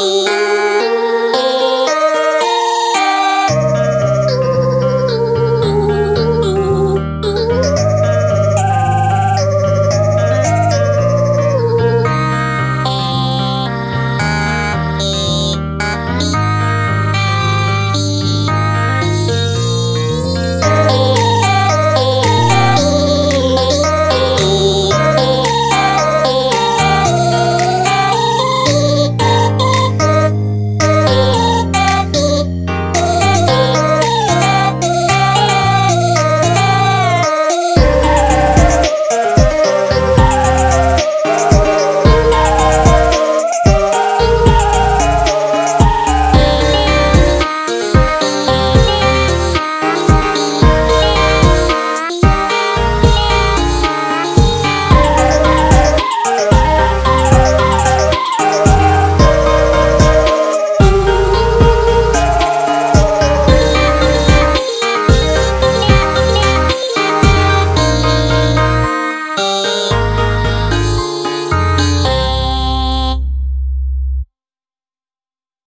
Yeah.